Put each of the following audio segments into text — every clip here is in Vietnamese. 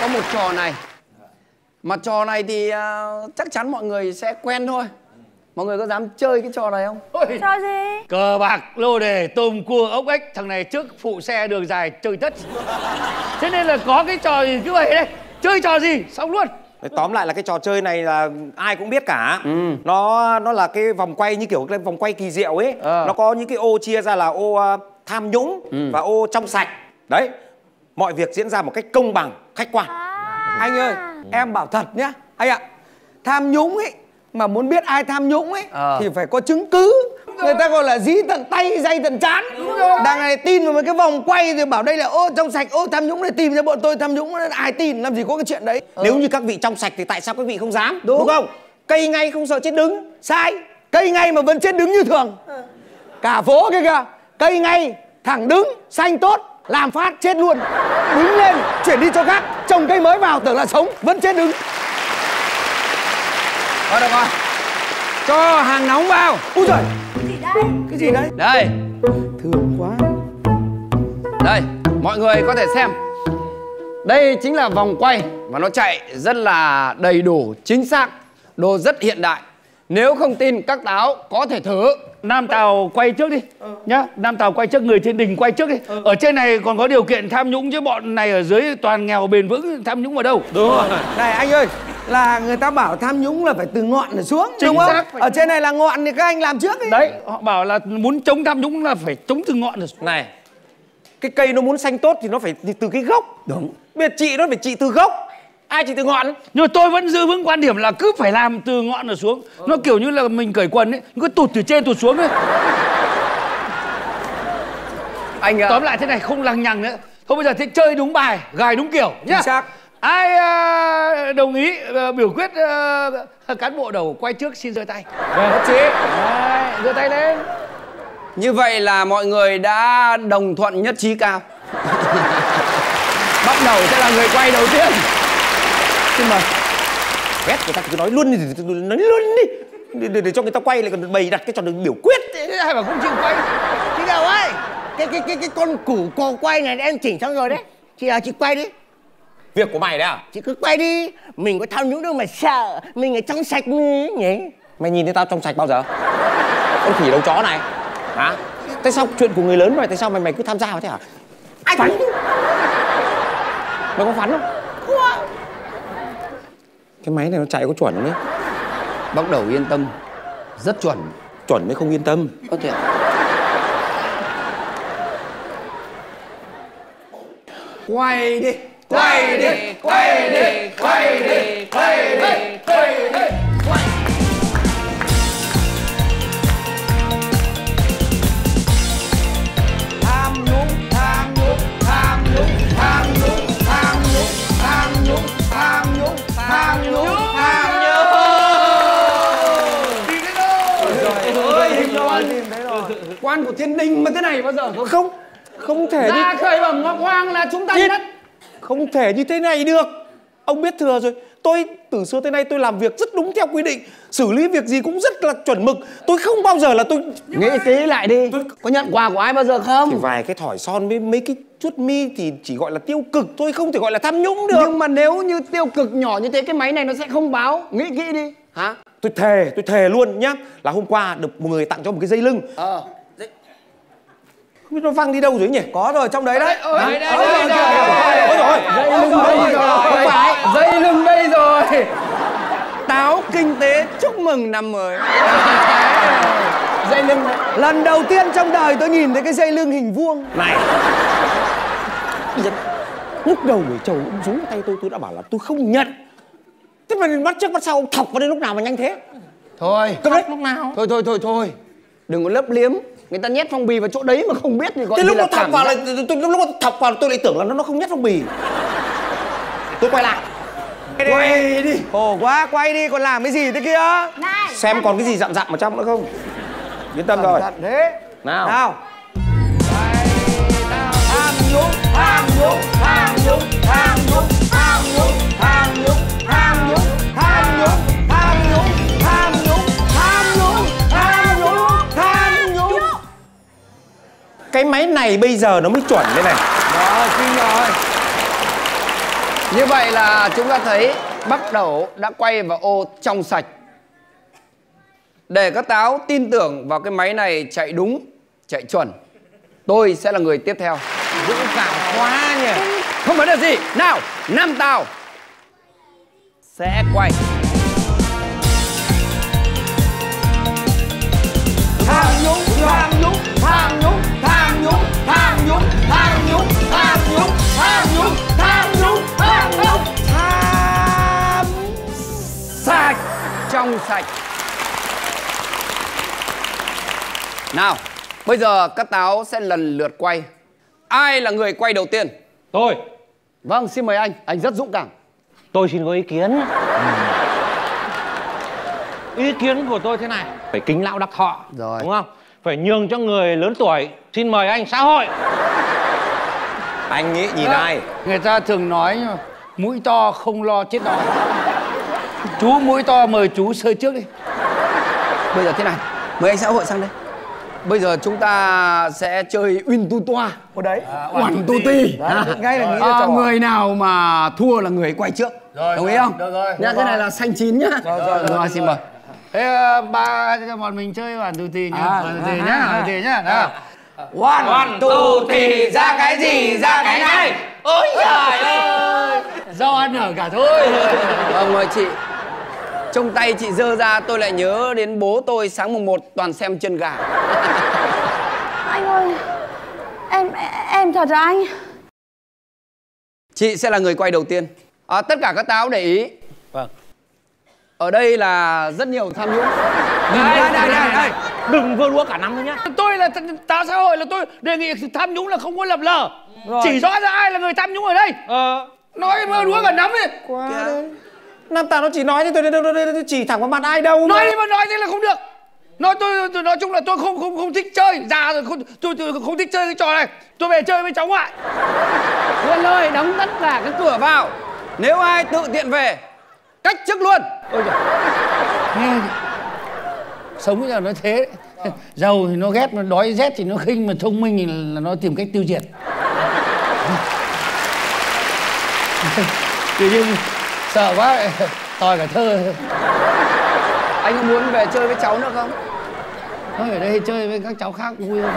có một trò này. Mà trò này thì à, chắc chắn mọi người sẽ quen thôi. Mọi người có dám chơi cái trò này không? Cho gì? Cờ bạc, lô đề, tôm cua, ốc ếch Thằng này trước phụ xe đường dài chơi tất. Thế nên là có cái trò gì cứ vậy đây. Chơi trò gì? Xong luôn. Đấy, tóm lại là cái trò chơi này là ai cũng biết cả. Nó nó là cái vòng quay như kiểu cái vòng quay kỳ diệu ấy. Ờ. nó có những cái ô chia ra là ô ờ, tham nhũng và ô trong sạch. Đấy mọi việc diễn ra một cách công bằng khách quan Anh ơi, em bảo thật nhá. Anh ạ, tham nhũng ấy, mà muốn biết ai tham nhũng ấy, Ờ. thì phải có chứng cứ. Người ta gọi là dí tận tay, dây tận chán. Đằng này tin vào mấy cái vòng quay rồi bảo đây là ô trong sạch, ô tham nhũng để tìm ra bọn tôi tham nhũng. Ai tin, làm gì có cái chuyện đấy. nếu như các vị trong sạch thì tại sao các vị không dám Đúng. đúng, không cây ngay không sợ chết đứng Sai, cây ngay mà vẫn chết đứng như thường. Cả phố kia kìa, cây ngay, thẳng đứng, xanh tốt, làm phát chết luôn. Đứng lên, chuyển đi cho khác, trồng cây mới vào tưởng là sống, vẫn chết đứng. thôi được rồi cho hàng nóng vào Úi giời, Gì đây? cái gì đấy? đây Thương quá. đây mọi người có thể xem đây chính là vòng quay và nó chạy rất là đầy đủ chính xác đồ rất hiện đại nếu không tin các táo có thể thử. Nam Tàu quay trước đi. Nhá Nam Tàu quay trước người trên đỉnh quay trước đi. Ở trên này còn có điều kiện tham nhũng chứ bọn này ở dưới toàn nghèo bền vững tham nhũng vào đâu? Đúng rồi. Này anh ơi, là người ta bảo tham nhũng là phải từ ngọn để xuống, Chính đúng không? xác, phải- Ở trên này là ngọn thì các anh làm trước đi. Đấy họ bảo là muốn chống tham nhũng là phải chống từ ngọn rồi này cái cây nó muốn xanh tốt thì nó phải từ cái gốc. Đúng. Giờ trị nó phải trị từ gốc ai trị từ ngọn? Nhưng mà tôi vẫn giữ vững quan điểm là cứ phải làm từ ngọn rồi xuống. Nó kiểu như là mình cởi quần ấy Cứ tụt từ trên tụt xuống ấy. Anh à, Tóm lại thế này không lằng nhằng nữa. Thôi bây giờ thế chơi đúng bài, gài đúng kiểu nhá. Chính xác. Ai à, đồng ý à, biểu quyết à, cán bộ đầu quay trước xin giơ tay. Trí. Đấy, giơ tay lên. Như vậy là mọi người đã đồng thuận nhất trí cao. Bắt đầu sẽ là người quay đầu tiên. Nhưng mà ghét người ta cứ nói luôn đi nói luôn đi. Để, để, để cho người ta quay lại còn bày đặt cái trò đường biểu quyết. Hai bảo không chịu quay? Chị Đào ơi cái cái cái cái con củ cò quay này em chỉnh xong rồi đấy. Chị à chị quay đi. Việc của mày đấy à? Chị cứ quay đi. Mình có tham nhũng đâu mà sợ. Mình ở trong sạch nhỉ nhỉ? Mày nhìn thấy tao trong sạch bao giờ? Con khỉ đầu chó này. Hả? Tại sao chuyện của người lớn rồi tại sao mày mày cứ tham gia vào thế hả? Ai phắn mày có phắn không cái máy này nó chạy có chuẩn không đấy Bắt đầu yên tâm. Rất chuẩn. chuẩn mới không yên tâm Có thể. Quay đi. Quay đi. Quay đi. Quay đi. Quay đi. Quay đi. Tham đình mà thế này bao giờ không? không không thể như Ra khởi bẩm ngọc hoàng là chúng ta Chết. nhất. không thể như thế này được ông biết thừa rồi tôi từ xưa tới nay tôi làm việc rất đúng theo quy định xử lý việc gì cũng rất là chuẩn mực tôi không bao giờ là tôi Nghĩ kỹ lại đi. Có nhận quà của ai bao giờ thì không? vài cái thỏi son với mấy cái chuốt mi thì chỉ gọi là tiêu cực thôi không thể gọi là tham nhũng được Nhưng mà nếu như tiêu cực nhỏ như thế cái máy này nó sẽ không báo. Nghĩ kỹ đi. Hả? tôi thề tôi thề luôn nhá là hôm qua được một người tặng cho một cái dây lưng Ờ. không biết nó văng đi đâu rồi nhỉ Có rồi trong đấy đấy. Đây, đây, đây, Ôi, đây. Dây lưng đây rồi. Dây lưng đây rồi. Táo kinh tế chúc mừng năm mới. Dây lưng. Lần đầu tiên trong đời tôi nhìn thấy cái dây lưng hình vuông. này lúc đầu người chầu ông rúi tay tôi tôi đã bảo là tôi không nhận thế mà bắt trước bắt sau ông thọc vào đây lúc nào mà nhanh thế Thôi. cầm đấy lúc nào Thôi thôi thôi thôi. Đừng có lấp liếm. Người ta nhét phong bì vào chỗ đấy mà không biết thì gọi thế gì lúc là nó thọc cảm vào là tôi lúc nó thọc vào tôi lại tưởng là nó nó không nhét phong bì tôi quay lại Quay đi. Khổ quá, quay đi, còn làm cái gì thế kia? Này xem còn cái gì dặm dặm ở trong nữa không yên tâm rồi Thật thế. nào Nào. Tham nhũng, tham nhũng, tham nhũng, tham nhũng, tham nhũng, cái máy này bây giờ nó mới chuẩn đây này Rồi, kinh rồi. Như vậy là chúng ta thấy bắt đầu đã quay vào ô trong sạch. Để các táo tin tưởng vào cái máy này chạy đúng, chạy chuẩn. Tôi sẽ là người tiếp theo. dũng cảm quá nhỉ Không vấn đề gì. Nào, năm tàu sẽ quay. Trong sạch. Nào, bây giờ các táo sẽ lần lượt quay. Ai là người quay đầu tiên? Tôi, Vâng, xin mời anh. Anh rất dũng cảm. tôi xin có ý kiến. Ý kiến của tôi thế này, phải kính lão đắc thọ, Rồi. đúng không? Phải nhường cho người lớn tuổi. Xin mời anh xã hội. anh nghĩ nhìn ai người ta thường nói mũi to không lo chết đói chú mũi to mời chú sơi trước đi Bây giờ thế này, mời anh xã hội sang đây. Bây giờ chúng ta sẽ chơi Win tu toa. ở đấy Quản tu ti. ngay là nghĩ À, người nào mà thua là người quay trước. Rồi, Đồng ý rồi, không? được rồi. Nhá, cái này là xanh chín nhá. Rồi, rồi, xin mời. thế ờ, ba cho bọn mình chơi bản tù tì nhá bản tù tì nhá bản tù tì nhá nào one two three ra cái gì ra cái này ôi trời ơi do ăn ở cả thôi Vâng, mời chị. Trong tay chị dơ ra tôi lại nhớ đến bố tôi sáng mùng 1 toàn xem chân gà. Anh ơi Em em thật là anh Chị sẽ là người quay đầu tiên. À, tất cả các táo để ý. Vâng. Ở đây là rất nhiều tham nhũng. đây đây đây đây Đừng vơ đũa cả năm thôi nhá. tôi là t- tá xã hội là tôi đề nghị tham nhũng là không có lập lờ chỉ rõ ra ai là người tham nhũng ở đây Ờ, nói mơ đũa cả nắm đi quá đấy. Nam Tào nó chỉ nói thế tôi tôi- tôi- tôi- tôi chỉ thẳng vào mặt ai đâu mà. nói đi mà nói thế là không được. Nói tôi, tôi nói chung là tôi không không không thích chơi. Già rồi không tôi, tôi không thích chơi cái trò này. Tôi về chơi với cháu ngoại. Vươn lời đóng tất cả các cửa vào. Nếu ai tự tiện về, cách chức luôn. ôi trời nghe sống bây giờ nó thế. Giàu thì nó ghét mà đói rét thì nó khinh mà thông minh thì là nó tìm cách tiêu diệt. Tự nhiên sợ quá lại tòi cả thơ Anh có muốn về chơi với cháu nữa không? thôi ở đây chơi với các cháu khác vui hơn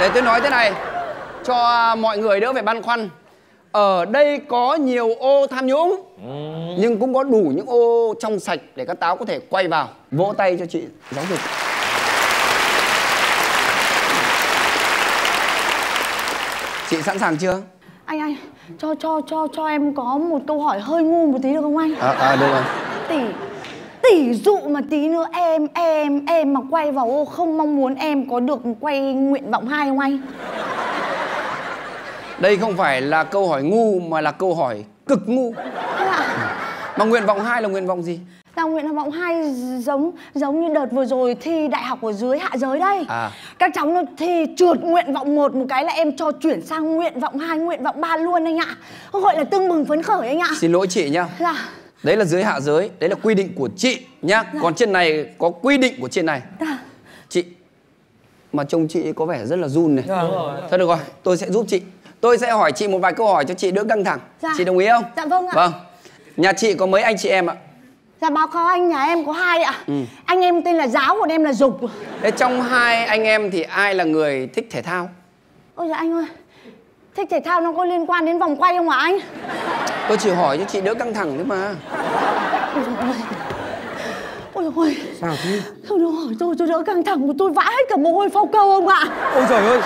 Để tôi nói thế này cho mọi người đỡ phải băn khoăn. Ở đây có nhiều ô tham nhũng nhưng cũng có đủ những ô trong sạch để các táo có thể quay vào. Vỗ tay cho chị giáo dục. Chị sẵn sàng chưa? Anh anh cho cho cho cho em có một câu hỏi hơi ngu một tí được không anh À, à được rồi. Tỷ Tỷ dụ mà tí nữa em em em mà quay vào ô không mong muốn em có được quay nguyện vọng hai không anh Đây không phải là câu hỏi ngu mà là câu hỏi cực ngu. Ạ Mà nguyện vọng hai là nguyện vọng gì? Là nguyện vọng hai giống giống như đợt vừa rồi thi đại học ở dưới hạ giới đây À. các cháu nó thi trượt nguyện vọng một một cái là em cho chuyển sang nguyện vọng hai nguyện vọng ba luôn anh ạ gọi là tưng bừng phấn khởi anh ạ Xin lỗi chị nhá. là Đấy là dưới hạ giới, đấy là quy định của chị nhá. Còn trên này có quy định của trên này. là Chị mà trông chị có vẻ rất là run này. Thôi được rồi, tôi sẽ giúp chị. Tôi sẽ hỏi chị một vài câu hỏi cho chị đỡ căng thẳng. Dạ. Chị đồng ý không? Dạ vâng ạ. Vâng. Nhà chị có mấy anh chị em ạ? Dạ báo cáo anh nhà em có hai ạ Anh em tên là Giáo còn em là Dục Thế trong hai anh em thì ai là người thích thể thao? Ôi dạ anh ơi Thích thể thao nó có liên quan đến vòng quay không hả anh? Tôi chỉ hỏi cho chị đỡ căng thẳng thôi mà. Ôi dồi ôi Sao thế? Thôi đừng hỏi tôi, tôi đỡ căng thẳng của tôi vã hết cả mồ hôi phao câu không ạ? ôi trời ơi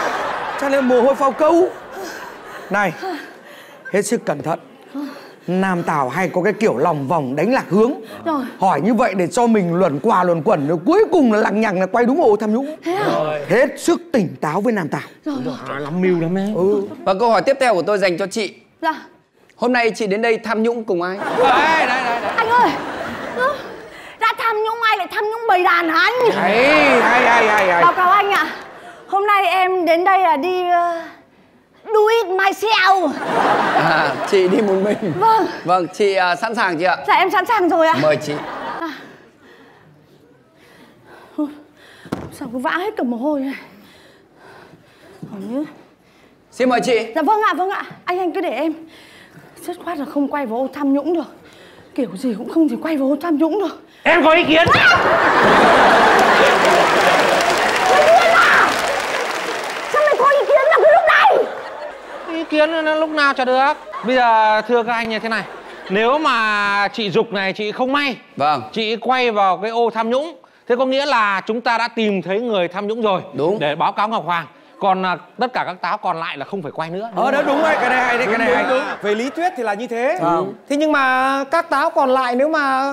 chắc là mồ hôi phao câu này hết sức cẩn thận nam tào hay có cái kiểu lòng vòng đánh lạc hướng Rồi. hỏi như vậy để cho mình luẩn qua luẩn quẩn rồi cuối cùng là lằng nhằng là quay đúng ô tham nhũng Thế à? hết sức tỉnh táo với nam tào Lắm mưu lắm ấy. ừ Và câu hỏi tiếp theo của tôi dành cho chị. Dạ Hôm nay chị đến đây tham nhũng cùng ai? Anh ơi Đã tham nhũng ai lại tham nhũng bầy đàn hả anh? hay hay hay hay hay Báo cáo anh ạ Hôm nay em đến đây là đi uh, Do it myself. À, chị đi một mình. Vâng. Vâng, chị à, sẵn sàng chưa ạ? Dạ em sẵn sàng rồi ạ. Mời chị. Sao cứ vã hết cả mồ hôi này. Hỏi như. Xin mời chị. Dạ vâng ạ, vâng ạ. Anh anh cứ để em. Dứt khoát là không quay vào ô tham nhũng được. Kiểu gì cũng không thể quay vào ô tham nhũng được. Em có ý kiến Sao mày có ý kiến vào cái lúc này là lúc nào chả được? Bây giờ thưa các anh như thế này. Nếu mà chị dục này chị không may Vâng. chị quay vào cái ô tham nhũng thế có nghĩa là chúng ta đã tìm thấy người tham nhũng rồi Đúng. để báo cáo ngọc hoàng. Còn à, tất cả các táo còn lại là không phải quay nữa Ờ đó đúng rồi, cái này hay đấy, cái này hay. Về lý thuyết thì là như thế. Thế nhưng mà các táo còn lại nếu mà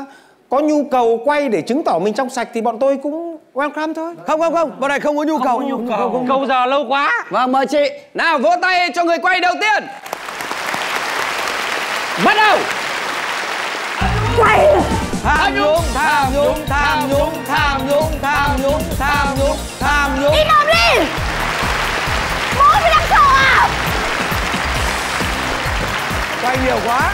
có nhu cầu quay để chứng tỏ mình trong sạch thì bọn tôi cũng welcome thôi. Không không không, bọn này không có nhu cầu. nhu cầu. Câu giờ lâu quá. Vâng mời chị. Nào vỗ tay cho người quay đầu tiên. Bắt đầu. Quay. Tham nhũng, tham nhũng, tham nhũng, tham nhũng, tham nhũng, tham nhũng, tham nhũng Đi ngầm đi. Bố mày đang sợ à? Quay nhiều quá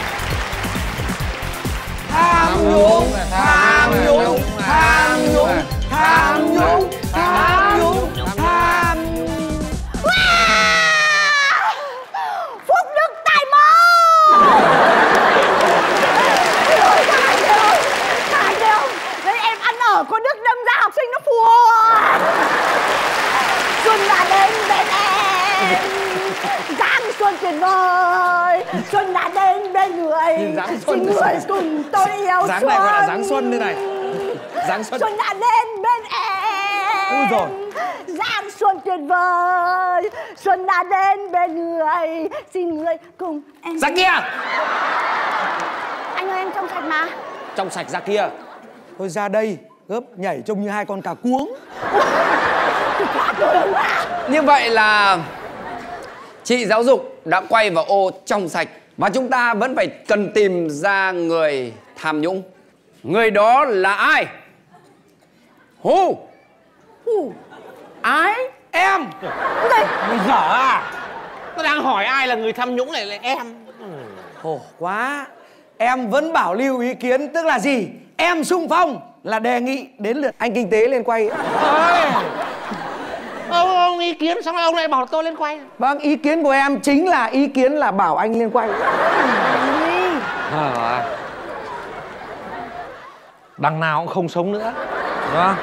Tham nhũng, tham nhũng, tham nhũng, tham nhũng, tham nhũng, tham Phúc Đức Tài Mơ tài đều. Đấy em ăn ở có Đức đâm ra học sinh nó phùa Xuân đã đến bên em giang xuân tuyệt vời. Xuân đã đến bên người Giáng xuân Xin người cùng tôi yêu Dáng xuân này gọi là dáng xuân đây này. Dáng xuân. Xuân đã đến bên em Ôi dồi. Giáng xuân tuyệt vời Xuân đã đến bên người Xin người cùng em Ra kia Anh ơi em trong sạch mà Trong sạch ra kia. Thôi ra đây, gớp nhảy trông như hai con cà cuống. Như vậy là chị giáo dục đã quay vào ô trong sạch và chúng ta vẫn phải cần tìm ra người tham nhũng. Người đó là ai? Who? Hù, Ai? Em. mày dở à tôi đang hỏi ai là người tham nhũng này là em Khổ quá Em vẫn bảo lưu ý kiến tức là gì Em sung phong là đề nghị đến lượt anh kinh tế lên quay Ôi, ông, ông ý kiến xong rồi ông lại bảo tôi lên quay. Vâng ý kiến của em chính là ý kiến là bảo anh lên quay. Đằng nào cũng không sống nữa. Đúng không?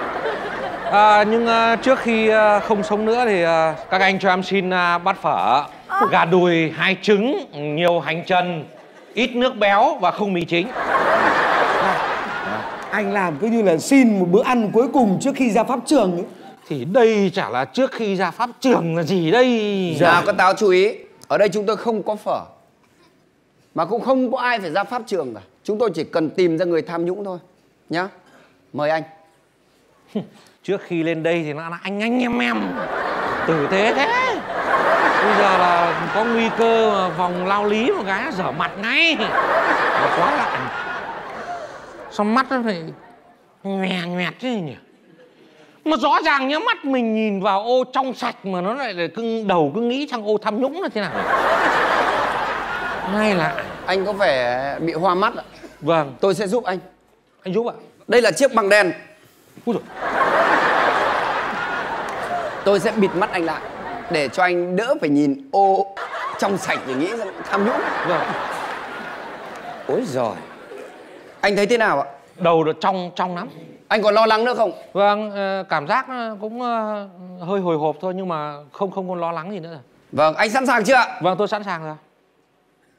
À, nhưng à, trước khi à, không sống nữa thì à, các anh cho em xin à, bát phở gà đùi hai trứng nhiều hành chân ít nước béo và không mì chính. Anh làm cứ như là xin một bữa ăn cuối cùng trước khi ra pháp trường ấy. Thì đây chả là trước khi ra pháp trường là gì đây Nào các táo chú ý, ở đây chúng tôi không có phở. Mà cũng không có ai phải ra pháp trường cả. Chúng tôi chỉ cần tìm ra người tham nhũng thôi. Nhá. Mời anh. trước khi lên đây thì nó là anh anh em em tử tế thế bây giờ là có nguy cơ mà vòng lao lý một cái dở mặt ngay mà quá lạ sao mắt nó phải nhòe nhòe thế nhỉ mà rõ ràng nhá mắt mình nhìn vào ô trong sạch mà nó lại là cứ đầu cứ nghĩ sang ô tham nhũng là thế nào hay là Anh có vẻ bị hoa mắt ạ. vâng Tôi sẽ giúp anh. anh giúp ạ Đây là chiếc bằng đèn. Úi dồi. Tôi sẽ bịt mắt anh lại để cho anh đỡ phải nhìn ô trong sạch để nghĩ rằng tham nhũng. vâng Ôi giời. Anh thấy thế nào ạ? đầu nó trong trong lắm Anh còn lo lắng nữa không? Vâng, ờ, cảm giác nó cũng ờ, hơi hồi hộp thôi nhưng mà không không còn lo lắng gì nữa rồi. Vâng, anh sẵn sàng chưa ạ? Vâng, tôi sẵn sàng rồi.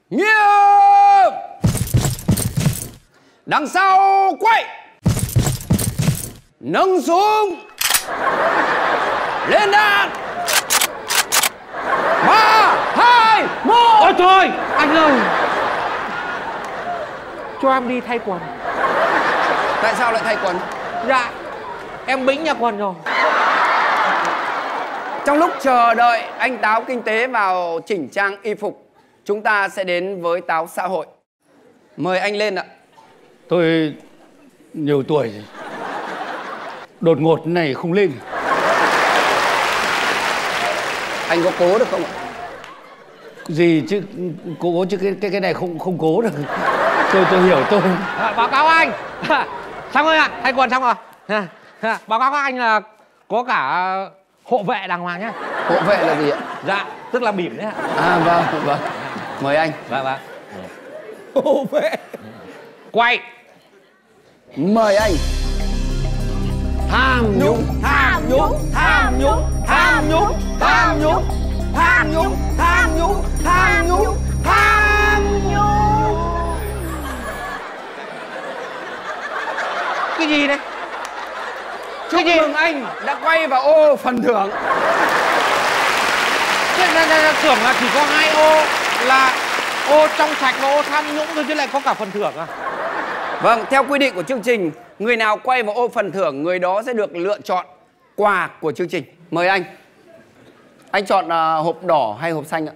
Nghiêm Đằng sau quay Nâng xuống Lên đạn Ba hai một Ôi thôi, anh ơi. Cho em đi thay quần. Tại sao lại thay quần? Dạ, em bĩnh nhà quần rồi. Trong lúc chờ đợi anh Táo Kinh tế vào chỉnh trang y phục Chúng ta sẽ đến với Táo xã hội Mời anh lên ạ tôi nhiều tuổi rồi. đột ngột này không lên Anh có cố được không ạ? gì chứ cố chứ cái cái cái này không không cố được tôi tôi hiểu tôi À, báo cáo anh. Xong rồi ạ, thay quần xong rồi. À, à, báo cáo các anh là có cả hộ vệ đàng hoàng nhá. Hộ vệ là gì ạ? Dạ, tức là bỉm đấy ạ. À vâng, vâng Mời anh Vâng, vâng. Ô vệ Quay Mời anh Tham nhũng Tham nhũng Tham nhũng Tham nhũng Tham nhũng Tham nhũng Tham nhũng Tham nhũng Tham Cái gì đấy? Chúc mừng anh đã quay vào ô phần thưởng. Thế là, là, là tưởng là chỉ có hai ô Là ô trong sạch và ô tham nhũng thôi chứ lại có cả phần thưởng à? Vâng, theo quy định của chương trình Người nào quay vào ô phần thưởng Người đó sẽ được lựa chọn quà của chương trình. Mời anh. Anh chọn à, hộp đỏ hay hộp xanh ạ?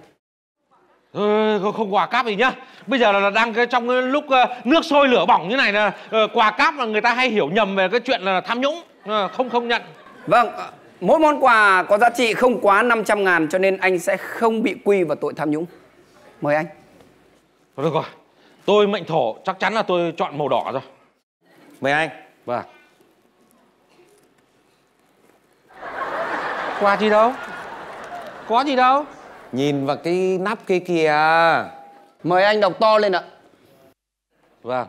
Ờ, không, không quà cáp gì nhá. Bây giờ là, đang cái trong cái lúc ờ, nước sôi lửa bỏng như này là ờ, quà cáp mà người ta hay hiểu nhầm về cái chuyện là tham nhũng. Ờ, không không nhận. Vâng, mỗi món quà có giá trị không quá 500 ngàn Cho nên anh sẽ không bị quy vào tội tham nhũng. Mời anh. Được rồi. Tôi mệnh thổ chắc chắn là tôi chọn màu đỏ rồi. Mời anh. Vâng. Quà gì đâu? Có gì đâu Nhìn vào cái nắp kia. Kìa Mời anh đọc to lên ạ. Vâng.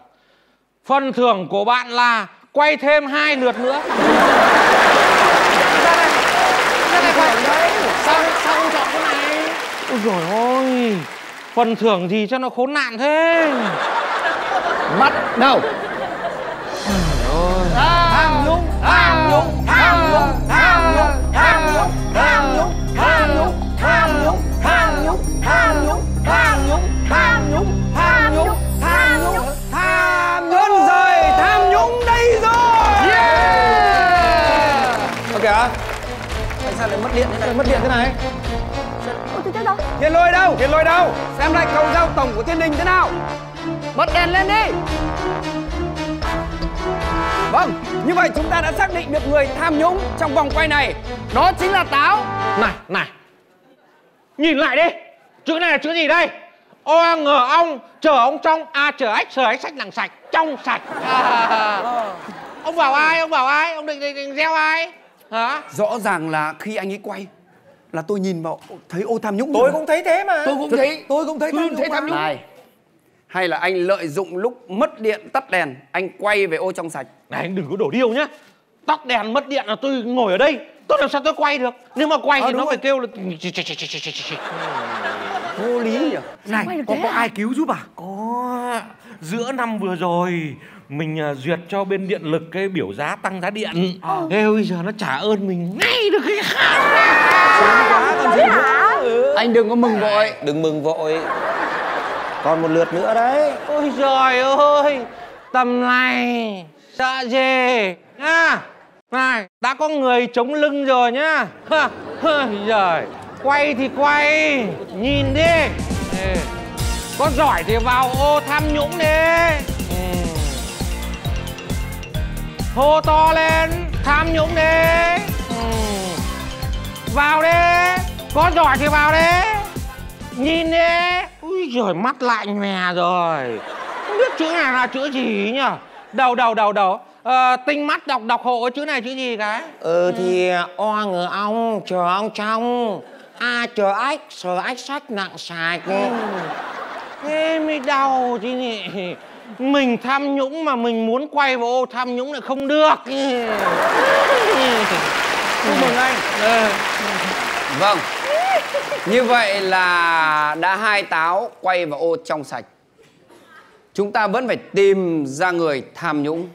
Phần thưởng của bạn là quay thêm hai lượt nữa. Ra đây. Ra đây quay. Sao sao không chọn cái này? Ôi rồi ôi phần thưởng gì cho nó khốn nạn thế? Bắt đầu điện thế này? Mất điện thế này. Ôi tôi chết rồi. Thiên lôi đâu? Thiên lôi đâu? Xem lại cầu giao tổng của thiên đình thế nào. Bật đèn lên đi. Vâng, như vậy chúng ta đã xác định được người tham nhũng trong vòng quay này. Đó chính là Táo. Này này. Nhìn lại đi. Chữ này là chữ gì đây? O ngờ ong chờ ông trong a chờ ách sờ ách sách lằng sạch trong sạch. À, ông bảo ai? Ông bảo ai? Ông định, định, định gieo ai hả? Rõ ràng là khi anh ấy quay Là tôi nhìn vào thấy ô tham nhũng Tôi cũng thấy thế mà. Tôi cũng thấy Tôi cũng thấy tham nhũng mà. Này Hay là anh lợi dụng lúc mất điện tắt đèn Anh quay về ô trong sạch? Này anh đừng có đổ điêu nhá. Tóc đèn mất điện là tôi ngồi ở đây tôi làm sao tôi quay được? Nếu mà quay Ờ, thì nó rồi. phải kêu là Vô lý nhỉ. Này có có à? ai cứu giúp à? Có giữa năm vừa rồi mình à, duyệt cho bên điện lực cái biểu giá tăng giá điện. Thế bây giờ nó trả ơn mình ngay được cái hả Anh đừng có mừng vội. Đừng mừng vội. Còn một lượt nữa đấy. Ôi trời ơi tầm này sợ gì nhá. Này đã có người chống lưng rồi nhá. Giời. Quay thì quay nhìn đi. Ê, có giỏi thì vào ô tham nhũng đi hô to lên. Tham nhũng đi. Ừ. vào đi. Có giỏi thì vào đi. Nhìn đi. Ui giời mắt lại nhòe rồi. Không biết chữ này là chữ gì nhỉ? Đầu đầu đầu đầu. Ờ, tinh mắt đọc đọc hộ chữ này chữ gì cái Ừ thì o ngờ ong chờ ong trong. A chờ ách sờ ách sách nặng sạch. Thế mới đau chứ nhỉ mình tham nhũng mà mình muốn quay vào ô tham nhũng lại không được. Chúc mừng anh. Ờ. Vâng. Như vậy là đã hai táo quay vào ô trong sạch. Chúng ta vẫn phải tìm ra người tham nhũng